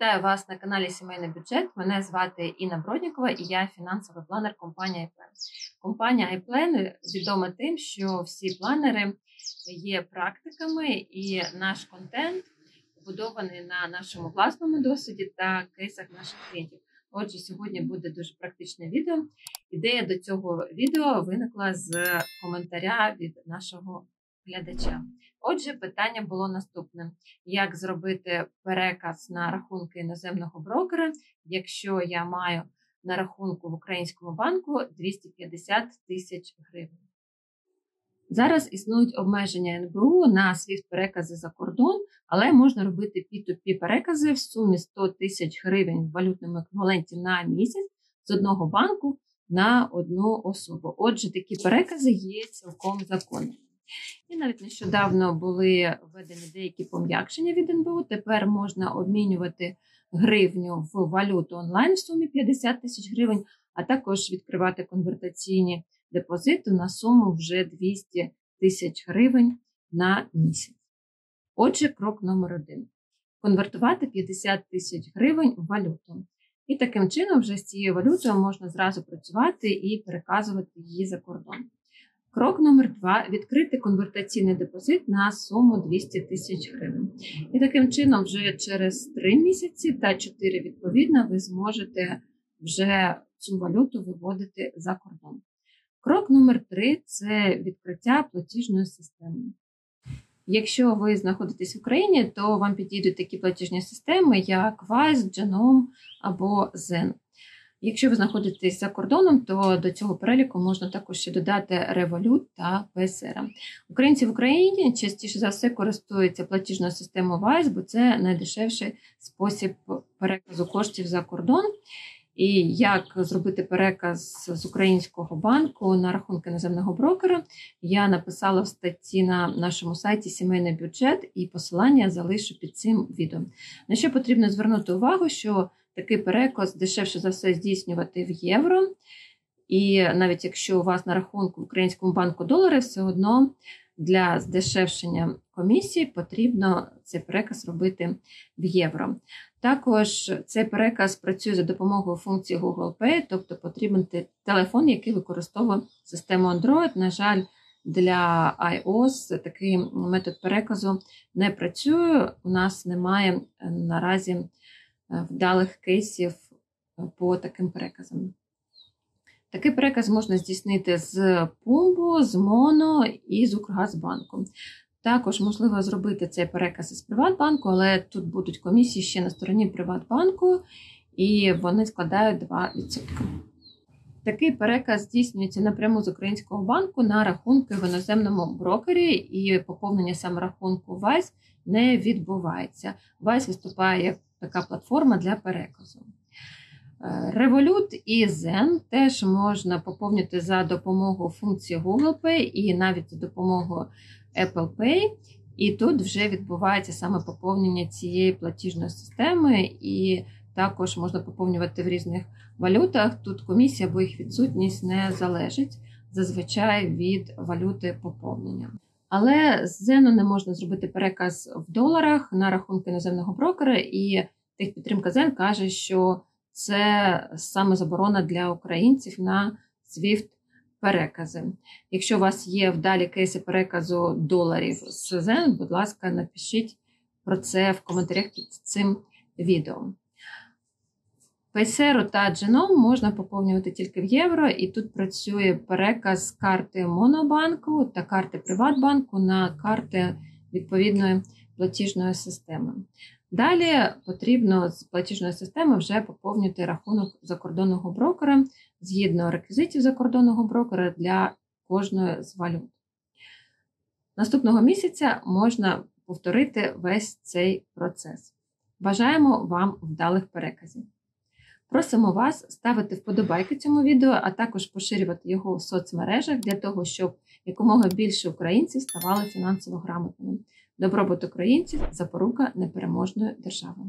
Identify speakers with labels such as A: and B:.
A: Вітаю вас на каналі Сімейний бюджет. Мене звати Інна Броднікова і я фінансовий планер компанії iPlan. Компанія iPlan відома тим, що всі планери є практиками, і наш контент побудований на нашому власному досвіді та кейсах наших клієнтів. Отже, сьогодні буде дуже практичне відео. Ідея до цього відео виникла з коментаря від нашого глядача. Отже, питання було наступне: як зробити переказ на рахунки іноземного брокера, якщо я маю на рахунку в українському банку 250 тисяч гривень? Зараз існують обмеження НБУ на свіфт перекази за кордон, але можна робити P2P перекази в сумі 100 тисяч гривень в валютному еквіваленті на місяць з одного банку на одну особу. Отже, такі перекази є цілком законними. І навіть нещодавно були введені деякі пом'якшення від НБУ. Тепер можна обмінювати гривню в валюту онлайн в сумі 50 тисяч гривень, а також відкривати конвертаційні депозити на суму вже 200 тисяч гривень на місяць. Отже, крок номер один: конвертувати 50 тисяч гривень в валюту. І таким чином, вже з цією валютою можна зразу працювати і переказувати її за кордон. Крок номер два відкрити конвертаційний депозит на суму 200 тисяч гривень. І таким чином, вже через 3 місяці та 4 відповідно, ви зможете вже цю валюту виводити за кордон. Крок номер 3 це відкриття платіжної системи. Якщо ви знаходитесь в Україні, то вам підійдуть такі платіжні системи, як Wise, Genome або Zen. Якщо ви знаходитесь за кордоном, то до цього переліку можна також ще додати Revolut та PSR. Українці в Україні частіше за все користуються платіжною системою Wise, бо це найдешевший спосіб переказу коштів за кордон. І як зробити переказ з українського банку на рахунки іноземного брокера, я написала в статті на нашому сайті Сімейний бюджет і посилання залишу під цим відео. На що потрібно звернути увагу, що такий переказ дешевше за все здійснювати в євро. І навіть якщо у вас на рахунку в українському банку долари, все одно для здешевшення комісії потрібно цей переказ робити в євро. Також цей переказ працює за допомогою функції Google Pay, тобто потрібен телефон, який використовує систему Android. На жаль, для iOS такий метод переказу не працює. У нас немає наразі вдалих кейсів по таким переказам. Такий переказ можна здійснити з Пумбу, з Моно і з Укргазбанку. Також можливо зробити цей переказ із Приватбанку, але тут будуть комісії ще на стороні Приватбанку, і вони складають 2%. Такий переказ здійснюється напряму з українського банку на рахунки в іноземному брокері, і поповнення саме рахунку Vice не відбувається. Vice виступає як така платформа для переказу. Revolut і Zen теж можна поповнити за допомогою функції Google Pay і навіть за допомогою Apple Pay. І тут вже відбувається саме поповнення цієї платіжної системи, і також можна поповнювати в різних валютах. Тут комісія, бо їх відсутність не залежить зазвичай від валюти поповнення. Але з Зену не можна зробити переказ в доларах на рахунки іноземного брокера, і техпідтримка Зен каже, що це саме заборона для українців на SWIFT перекази. Якщо у вас є вдалі кейси переказу доларів з Зен, будь ласка, напишіть про це в коментарях під цим відео. Пейсеру та Genome можна поповнювати тільки в євро, і тут працює переказ карти Монобанку та карти Приватбанку на карти відповідної платіжної системи. Далі потрібно з платіжної системи вже поповнювати рахунок закордонного брокера згідно реквізитів закордонного брокера для кожної з валют. Наступного місяця можна повторити весь цей процес. Бажаємо вам вдалих переказів! Просимо вас ставити вподобайки цьому відео, а також поширювати його в соцмережах для того, щоб якомога більше українців ставали фінансово грамотними. Добробут українців запорука непереможної держави.